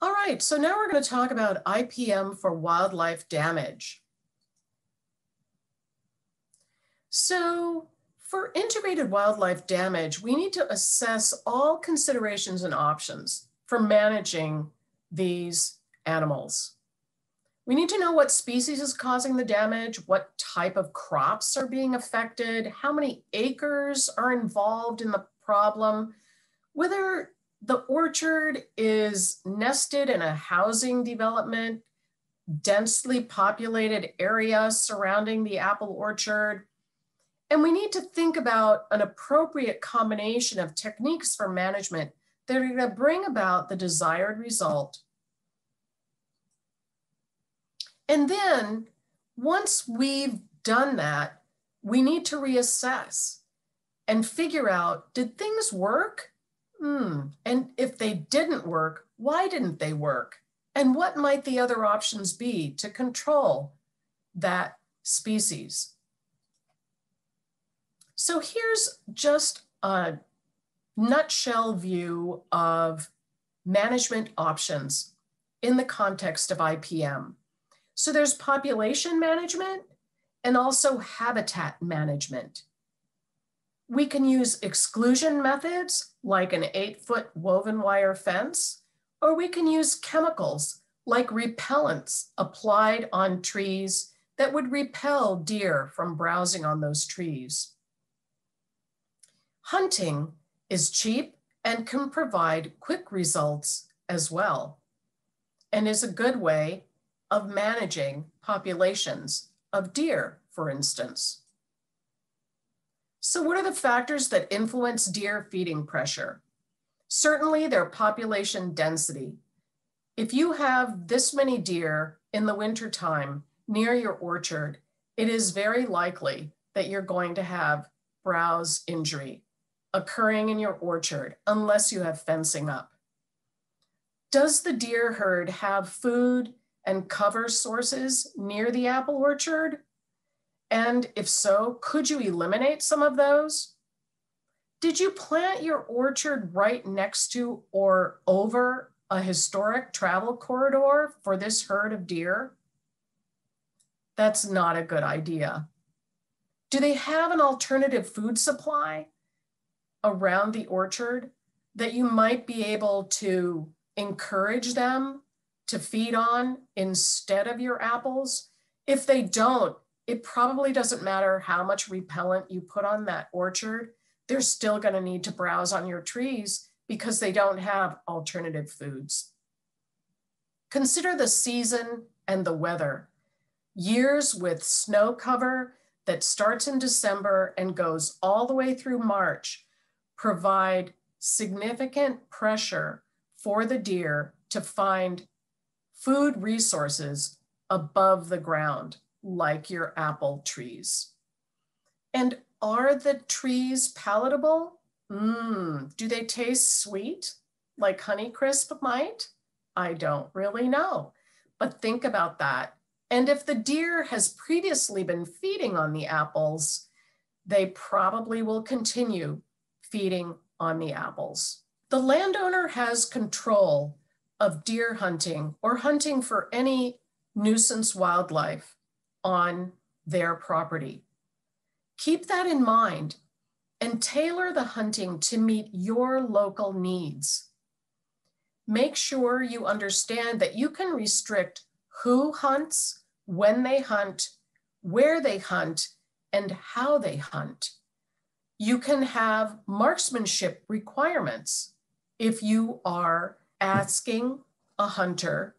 All right, so now we're going to talk about IPM for wildlife damage. So for integrated wildlife damage, we need to assess all considerations and options for managing these animals. We need to know what species is causing the damage, what type of crops are being affected, how many acres are involved in the problem, whether the orchard is nested in a housing development, densely populated area surrounding the apple orchard. And we need to think about an appropriate combination of techniques for management that are going to bring about the desired result. And then once we've done that, we need to reassess and figure out, did things work? Hmm. And if they didn't work, why didn't they work? And what might the other options be to control that species? So here's just a nutshell view of management options in the context of IPM. So there's population management and also habitat management. We can use exclusion methods like an eight foot woven wire fence, or we can use chemicals like repellents applied on trees that would repel deer from browsing on those trees. Hunting is cheap and can provide quick results as well, and is a good way of managing populations of deer, for instance. So what are the factors that influence deer feeding pressure? Certainly their population density. If you have this many deer in the wintertime near your orchard, it is very likely that you're going to have browse injury occurring in your orchard unless you have fencing up. Does the deer herd have food and cover sources near the apple orchard? And if so, could you eliminate some of those? Did you plant your orchard right next to or over a historic travel corridor for this herd of deer? That's not a good idea. Do they have an alternative food supply around the orchard that you might be able to encourage them to feed on instead of your apples? If they don't, it probably doesn't matter how much repellent you put on that orchard, they're still going to need to browse on your trees because they don't have alternative foods. Consider the season and the weather. Years with snow cover that starts in December and goes all the way through March provide significant pressure for the deer to find food resources above the ground like your apple trees. And are the trees palatable? Mmm, do they taste sweet like Honeycrisp might? I don't really know, but think about that. And if the deer has previously been feeding on the apples, they probably will continue feeding on the apples. The landowner has control of deer hunting or hunting for any nuisance wildlife on their property. Keep that in mind and tailor the hunting to meet your local needs. Make sure you understand that you can restrict who hunts, when they hunt, where they hunt, and how they hunt. You can have marksmanship requirements if you are asking a hunter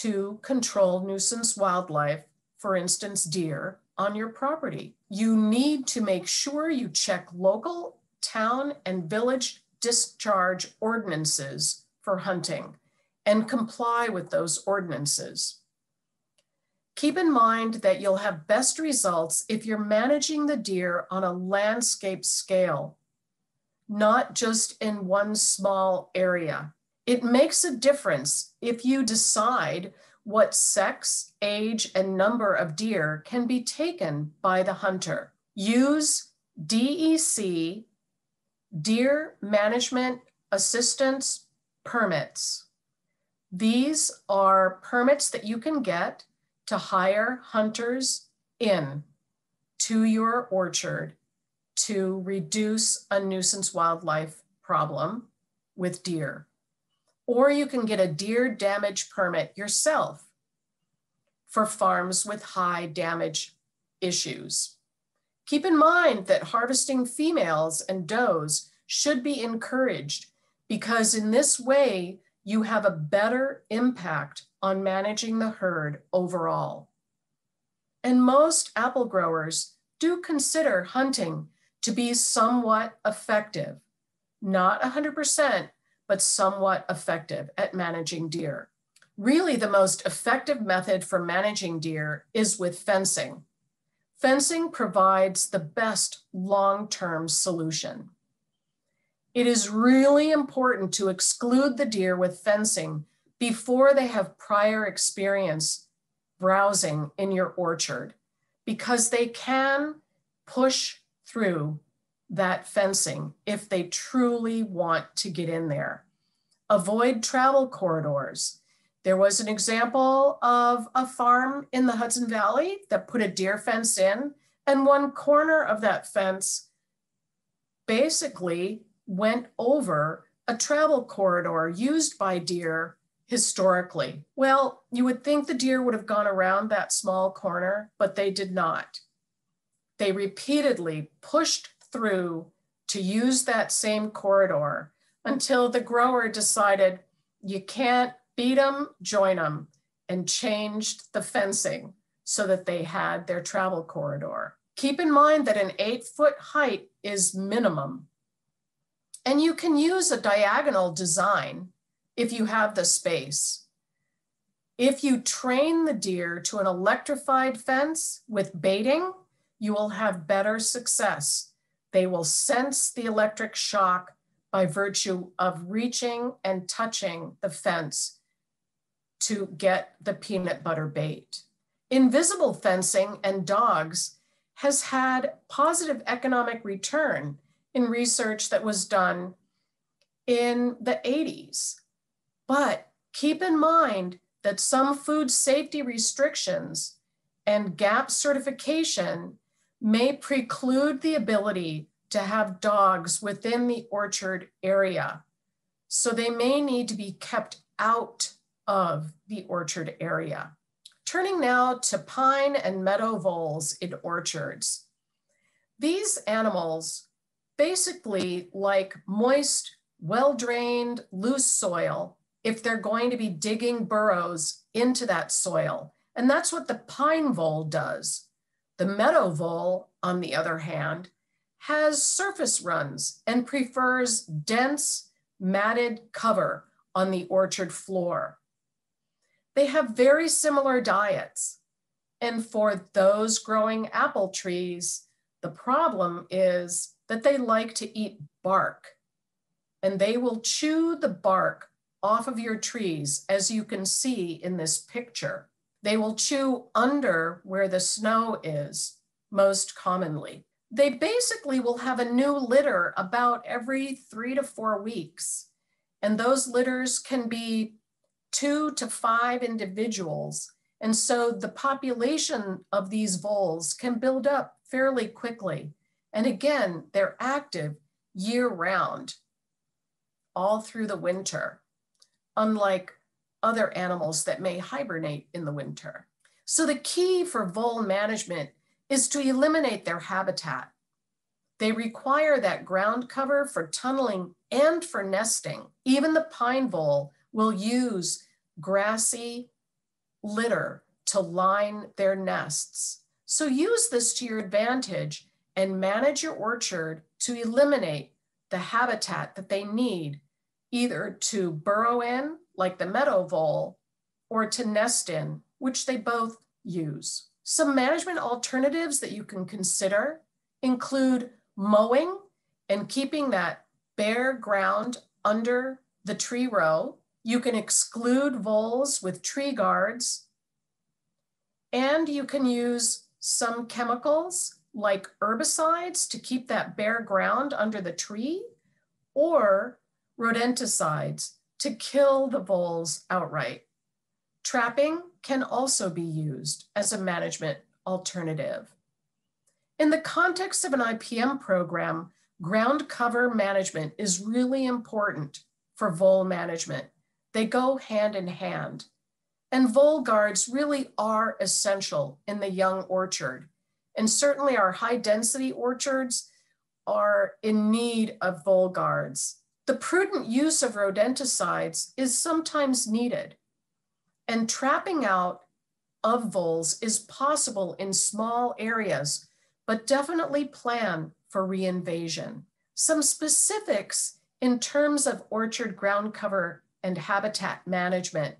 to control nuisance wildlife for instance, deer, on your property. You need to make sure you check local, town, and village discharge ordinances for hunting and comply with those ordinances. Keep in mind that you'll have best results if you're managing the deer on a landscape scale, not just in one small area. It makes a difference if you decide what sex, age, and number of deer can be taken by the hunter. Use DEC, Deer Management Assistance Permits. These are permits that you can get to hire hunters in to your orchard to reduce a nuisance wildlife problem with deer. Or you can get a deer damage permit yourself for farms with high damage issues. Keep in mind that harvesting females and does should be encouraged because in this way, you have a better impact on managing the herd overall. And most apple growers do consider hunting to be somewhat effective, not 100%, but somewhat effective at managing deer. Really, the most effective method for managing deer is with fencing. Fencing provides the best long term solution. It is really important to exclude the deer with fencing before they have prior experience browsing in your orchard because they can push through that fencing if they truly want to get in there. Avoid travel corridors. There was an example of a farm in the Hudson Valley that put a deer fence in, and one corner of that fence basically went over a travel corridor used by deer historically. Well, you would think the deer would have gone around that small corner, but they did not. They repeatedly pushed through to use that same corridor until the grower decided you can't beat them, join them, and changed the fencing so that they had their travel corridor. Keep in mind that an eight foot height is minimum. And you can use a diagonal design if you have the space. If you train the deer to an electrified fence with baiting, you will have better success. They will sense the electric shock by virtue of reaching and touching the fence to get the peanut butter bait. Invisible fencing and dogs has had positive economic return in research that was done in the 80s. But keep in mind that some food safety restrictions and GAP certification may preclude the ability to have dogs within the orchard area. So they may need to be kept out of the orchard area. Turning now to pine and meadow voles in orchards. These animals basically like moist, well-drained, loose soil if they're going to be digging burrows into that soil. And that's what the pine vole does. The meadow vole, on the other hand, has surface runs and prefers dense, matted cover on the orchard floor. They have very similar diets. And for those growing apple trees, the problem is that they like to eat bark and they will chew the bark off of your trees, as you can see in this picture. They will chew under where the snow is most commonly. They basically will have a new litter about every three to four weeks. And those litters can be two to five individuals. And so the population of these voles can build up fairly quickly. And again, they're active year round, all through the winter, unlike other animals that may hibernate in the winter. So the key for vole management is to eliminate their habitat. They require that ground cover for tunneling and for nesting. Even the pine vole will use grassy litter to line their nests. So use this to your advantage and manage your orchard to eliminate the habitat that they need, either to burrow in, like the meadow vole, or to nest in, which they both use. Some management alternatives that you can consider include mowing and keeping that bare ground under the tree row. You can exclude voles with tree guards, and you can use some chemicals like herbicides to keep that bare ground under the tree or rodenticides to kill the voles outright. Trapping can also be used as a management alternative. In the context of an IPM program, ground cover management is really important for vole management. They go hand in hand. And vole guards really are essential in the young orchard. And certainly our high density orchards are in need of vole guards. The prudent use of rodenticides is sometimes needed. And trapping out of voles is possible in small areas, but definitely plan for reinvasion. Some specifics in terms of orchard ground cover and habitat management.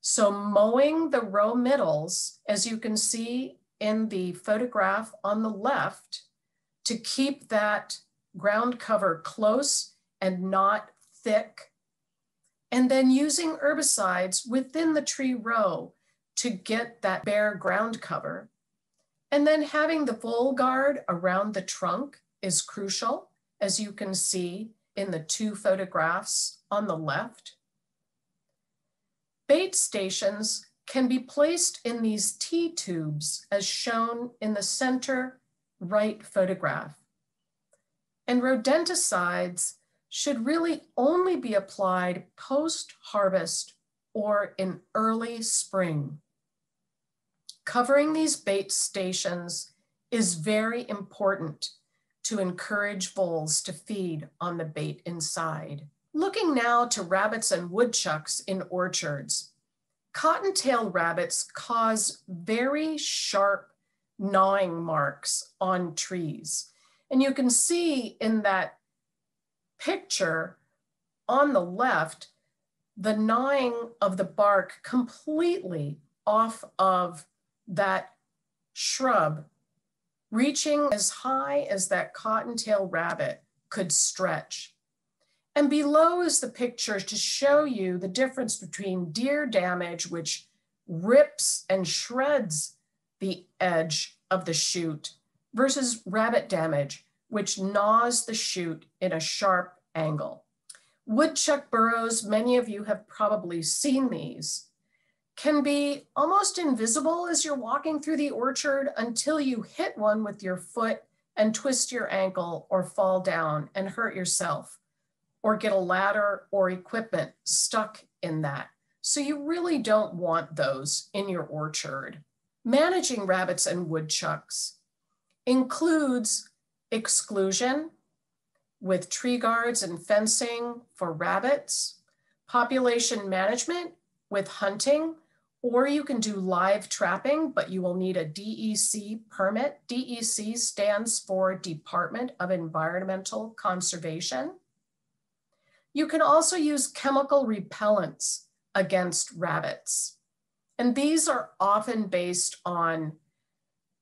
So mowing the row middles, as you can see in the photograph on the left, to keep that ground cover close and not thick. And then using herbicides within the tree row to get that bare ground cover. And then having the vole guard around the trunk is crucial, as you can see in the two photographs on the left. Bait stations can be placed in these T-tubes as shown in the center right photograph. And rodenticides should really only be applied post-harvest or in early spring. Covering these bait stations is very important to encourage voles to feed on the bait inside. Looking now to rabbits and woodchucks in orchards, cottontail rabbits cause very sharp gnawing marks on trees. And you can see in that picture on the left, the gnawing of the bark completely off of that shrub, reaching as high as that cottontail rabbit could stretch. And below is the picture to show you the difference between deer damage, which rips and shreds the edge of the shoot, versus rabbit damage, which gnaws the shoot in a sharp angle. Woodchuck burrows, many of you have probably seen these can be almost invisible as you're walking through the orchard until you hit one with your foot and twist your ankle or fall down and hurt yourself or get a ladder or equipment stuck in that. So you really don't want those in your orchard. Managing rabbits and woodchucks includes exclusion with tree guards and fencing for rabbits, population management with hunting or you can do live trapping, but you will need a DEC permit. DEC stands for Department of Environmental Conservation. You can also use chemical repellents against rabbits. And these are often based on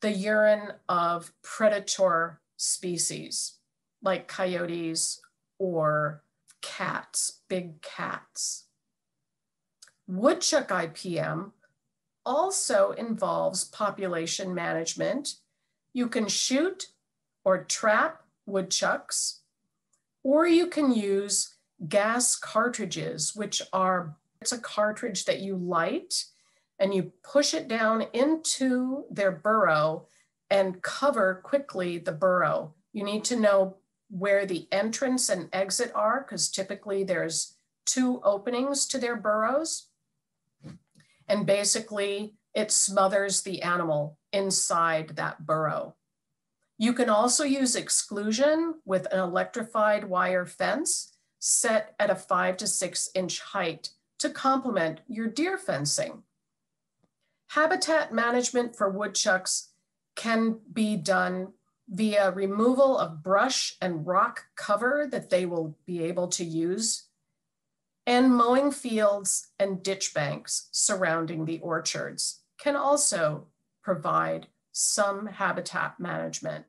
the urine of predator species like coyotes or cats, big cats. Woodchuck IPM also involves population management. You can shoot or trap woodchucks, or you can use gas cartridges, which are, it's a cartridge that you light and you push it down into their burrow and cover quickly the burrow. You need to know where the entrance and exit are because typically there's two openings to their burrows and basically it smothers the animal inside that burrow. You can also use exclusion with an electrified wire fence set at a five to six inch height to complement your deer fencing. Habitat management for woodchucks can be done via removal of brush and rock cover that they will be able to use and mowing fields and ditch banks surrounding the orchards can also provide some habitat management.